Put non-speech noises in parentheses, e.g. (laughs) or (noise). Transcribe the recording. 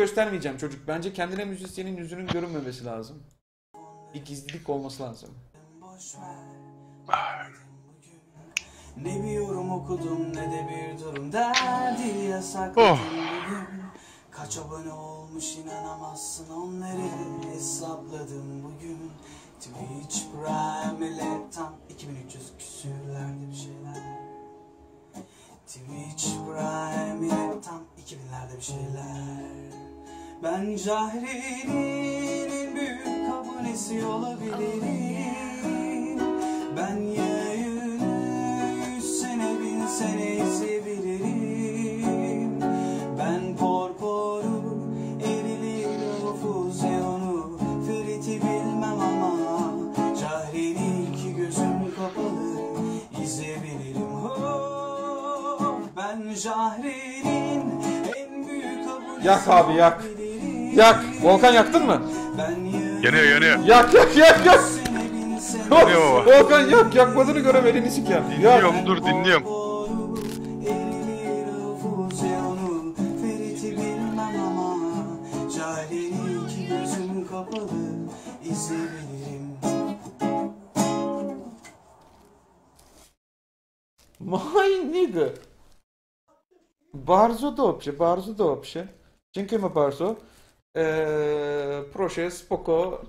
göstermeyeceğim çocuk. Bence kendine müzisyenin yüzünün görünmemesi lazım. Bir gizlilik olması lazım. Ne bir yorum okudum ne de bir durum derdi yasakladım Oh. bugün Kaç abone olmuş inanamazsın onları hesapladım bugün Twitch Prime ile tam 2300 küsürlerde bir şeyler Twitch Prime ile tam 2000'lerde bir şeyler Ben Cahre'nin en büyük abonesi olabilirim. Ben yayını yüz sene bin sene izleyebilirim Ben Porpor'u, Eril'i, Fuzyon'u Ferit'i bilmem ama Cahre'nin iki gözüm kapalı izleyebilirim. Oh, Ben Cahre'nin en büyük abonesi Yak abi, yak. Yak! Volkan yaktın mı? Yanıyor yanıyor. Yak yak yak yak! (laughs) Yanıyor baba. (laughs) Volkan yak yakmadığını görem elini siker. Yak. Dinliyorum dur dinliyorum. My nigga. Bardzo dobrze, bardzo dobrze. Dziękujemy bardzo. Eee, proszę, spoko.